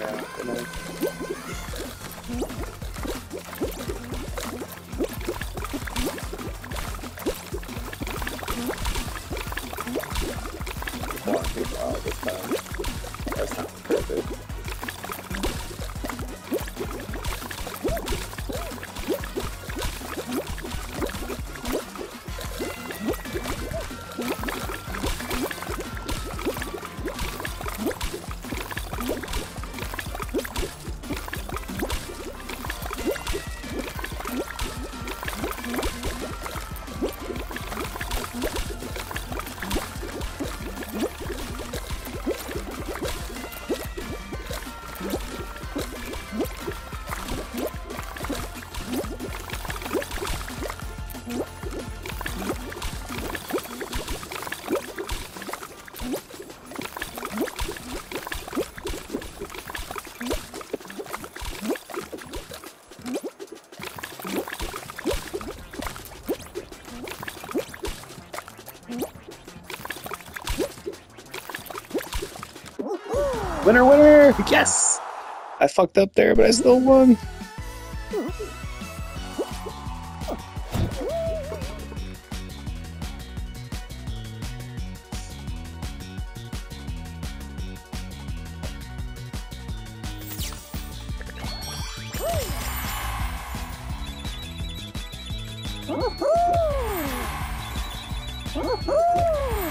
Oh, I oh, this time. That's not perfect. Winner, winner! Yes! I fucked up there, but I still won. Woohoo! Woohoo!